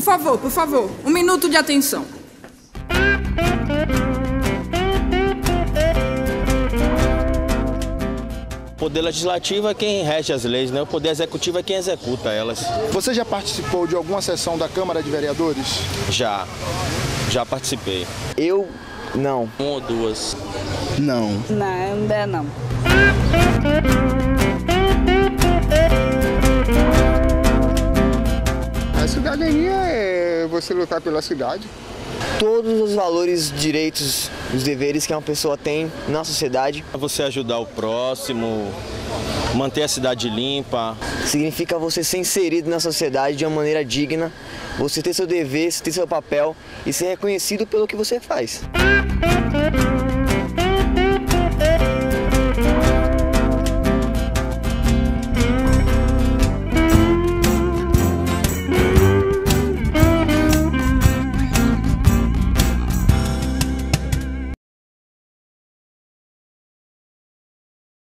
favor, por favor, um minuto de atenção. O poder legislativo é quem rege as leis, né? O poder executivo é quem executa elas. Você já participou de alguma sessão da Câmara de Vereadores? Já, já participei. Eu não. Uma ou duas. Não. Não, ainda não. É você lutar pela cidade. Todos os valores, direitos, os deveres que uma pessoa tem na sociedade Você ajudar o próximo, manter a cidade limpa. significa você ser inserido na sociedade de uma maneira digna, você ter seu dever, ter seu papel e ser reconhecido pelo que você faz.